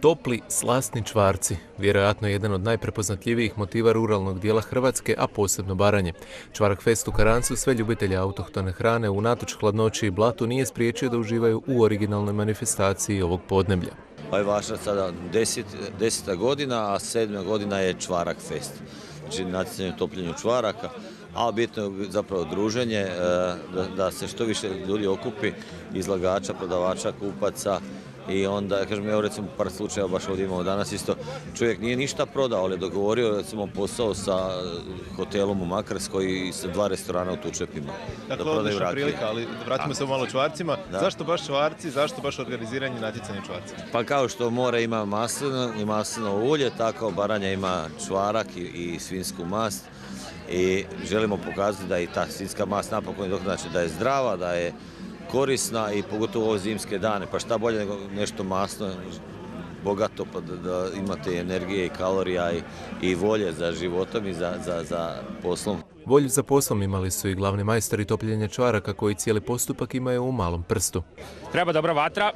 Topli, slasni čvarci, vjerojatno jedan od najprepoznatljivijih motiva ruralnog dijela Hrvatske, a posebno Baranje. Čvarak Fest u Karancu sve ljubitelje autohtone hrane u natoč hladnoći i blatu nije spriječio da uživaju u originalnoj manifestaciji ovog podneblja. Ovaj vaša sada deset, deseta godina, a sedma godina je Čvarak Fest. Znači natjecanje u topljenju čvaraka, a bitno je zapravo druženje, e, da se što više ljudi okupi, izlagača, prodavača, kupaca, i onda, kažem, evo recimo par slučajeva baš ovdje imamo danas isto, čovjek nije ništa prodao, ali je dogovorio recimo posao sa hotelom u Makarskoj i sa dva restorana u Tučepima. Dakle, da odlična prilika, ali vratimo se malo čvarcima. Zašto baš čvarci, zašto baš organiziranje natjecanja čvarci? Pa kao što more ima maslino i maslino ulje, tako Baranja ima čvarak i, i svinsku mast i želimo pokazati da i ta svinska mast napokon znači da je zdrava, da je korisna i pogotovo ove zimske dane. Pa šta bolje nego nešto masno, bogato pa da, imate energije i kalorija i, i volje za životom i za, za, za poslom. Volju za poslom imali su i glavni majstori topljenja čvaraka koji cijeli postupak imaju u malom prstu. Treba dobra vatra,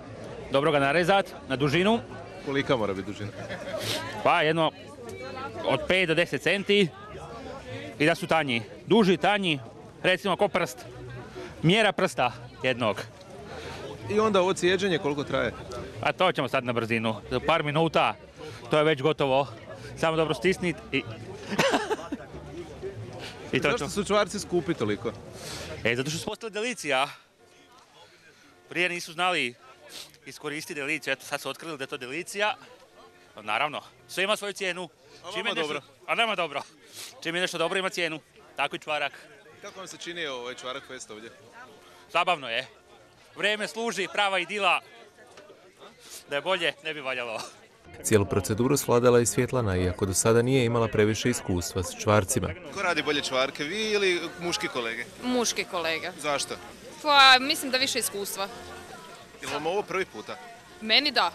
dobro ga narezat na dužinu. Kolika mora biti dužina? Pa jedno od 5 do 10 centi i da su tanji. Duži, tanji, recimo ko prst. Mjera prsta jednog. I onda ovo cijeđenje koliko traje? A to ćemo sad na brzinu. Za par minuta to je već gotovo. Samo dobro stisniti i... I to Zašto su čvarci skupi toliko? E, zato što su postali delicija. Prije nisu znali iskoristiti deliciju. Eto, sad su otkrili da je to delicija. Naravno, sve ima svoju cijenu. A Čim dobro. A nema dobro. Čim je nešto dobro ima cijenu. Tako i čvarak. Kako vam se čini ovaj čvarak fest ovdje? Zabavno je. Vrijeme služi, prava idila. Da je bolje, ne bi valjalo. Cijelu proceduru svladala i Svjetlana, iako do sada nije imala previše iskustva s čvarcima. Ko radi bolje čvarke, vi ili muški kolege? Muški kolege. Zašto? Pa mislim da više iskustva. Je vam ovo prvi puta? Meni da.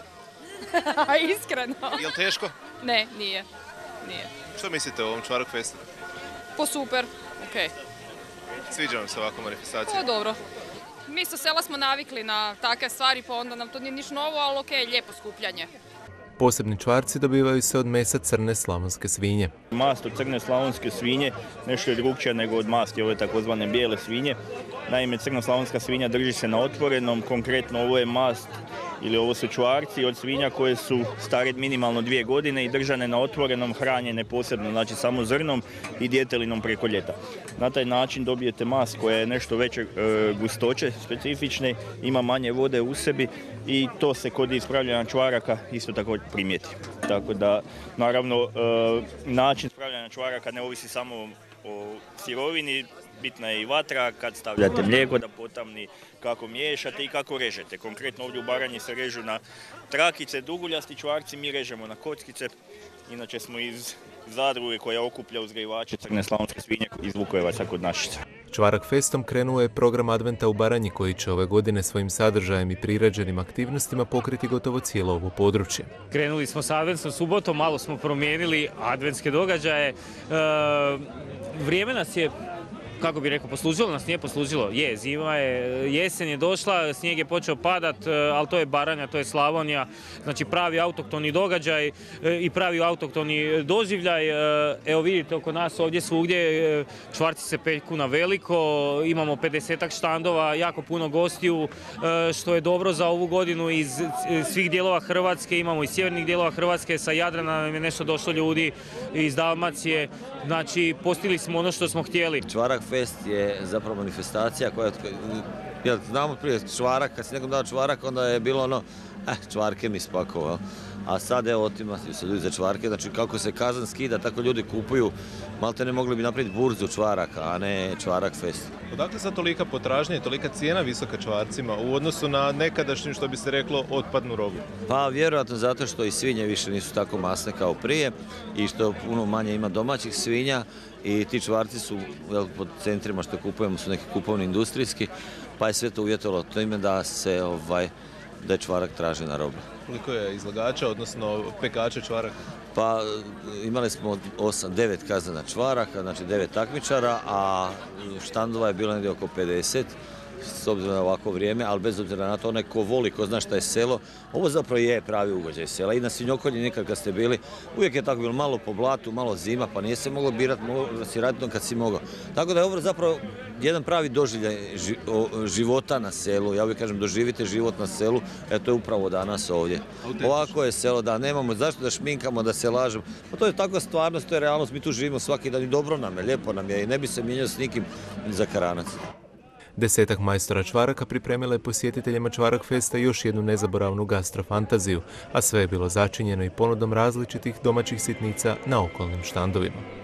Iskreno. Je li teško? Ne, nije. Nije. Što mislite o ovom čvarak festu? Po super, okej. Sviđa vam se ovako manifestacija? Pa dobro. Mi sa sela smo navikli na takve stvari, pa onda nam to nije niš novo, ali okej, lijepo skupljanje. Posebni čvarci dobivaju se od mesa crne slavonske svinje. Mast od crne slavonske svinje nešto je drugčija nego od masti ove takozvane bijele svinje. Naime, crna slavonska svinja drži se na otvorenom, konkretno ovo je mast ili ovo su čvarci od svinja koje su stare minimalno dvije godine i držane na otvorenom, hranjene posebno, znači samo zrnom i djetelinom preko ljeta. Na taj način dobijete mast koja je nešto veće e, gustoće specifične, ima manje vode u sebi i to se kod ispravljanja čvaraka isto tako primijeti. Tako da, naravno, e, način ispravljanja čvaraka ne ovisi samo o sirovini, bitna je i vatra, kad stavljate mlijeko da potamni, kako miješate i kako režete. Konkretno ovdje u Baranji se režu na trakice, duguljasti čvarci, mi režemo na kockice. Inače smo iz zadruge koja okuplja uzgajivače crne slavonske svinje iz Vukojevaca kod Našica. Čvarak Festom krenuo je program Adventa u Baranji koji će ove godine svojim sadržajem i priređenim aktivnostima pokriti gotovo cijelo ovo područje. Krenuli smo s Adventskom subotom, malo smo promijenili adventske događaje. E, vrijeme nas je kako bi rekao, poslužilo nas nije poslužilo. Je, zima je, jesen je došla, snijeg je počeo padat, e, ali to je Baranja, to je Slavonija. Znači pravi autoktoni događaj e, i pravi autoktoni doživljaj. E, evo vidite oko nas ovdje svugdje čvarci se peku na veliko, imamo 50 štandova, jako puno gostiju, što je dobro za ovu godinu iz svih dijelova Hrvatske, imamo i sjevernih dijelova Hrvatske, sa Jadrana nam je nešto došlo ljudi iz Dalmacije, znači postigli smo ono što smo htjeli. Čvarak Fest je zapravo manifestacija koja, ja znamo prije čvarak, kad si nekom dao čvarak, onda je bilo ono, čvarke mi spakovao. A sad evo otimati se ljudi za čvarke, znači kako se kazan skida, tako ljudi kupuju, malte ne mogli bi napraviti burzu čvaraka, a ne čvarak fest. Odakle sad tolika potražnja i tolika cijena visoka čvarcima u odnosu na nekadašnju, što bi se reklo, otpadnu robu? Pa vjerojatno zato što i svinje više nisu tako masne kao prije i što puno manje ima domaćih svinja i ti čvarci su jel, pod centrima što kupujemo su neki kupovni industrijski, pa je sve to uvjetovalo ime da se ovaj, da je čvarak traži na robu. Koliko je izlagača, odnosno pekača čvaraka? Pa imali smo 8-9 kazana čvaraka, znači 9 takmičara, a štandova je bilo negdje oko 50 s obzirom na ovako vrijeme, ali bez obzira na to, onaj ko voli, ko zna šta je selo, ovo zapravo je pravi ugođaj sela. I na Svinjokolji nikad kad ste bili, uvijek je tako bilo malo po blatu, malo zima, pa nije se moglo birati, moglo si raditi kad si mogao. Tako da je ovo zapravo jedan pravi doživljaj života na selu. Ja uvijek kažem, doživite život na selu, e to je upravo danas ovdje. Ovako je selo, da nemamo zašto da šminkamo, da se lažemo. Pa to je takva stvarnost, to je realnost, mi tu živimo svaki dan i dobro nam je, lijepo nam je i ne bi se mijenjao s nikim za karanac. Desetak majstora čvaraka pripremila je posjetiteljima Čvarak Festa još jednu nezaboravnu gastrofantaziju, a sve je bilo začinjeno i ponudom različitih domaćih sitnica na okolnim štandovima.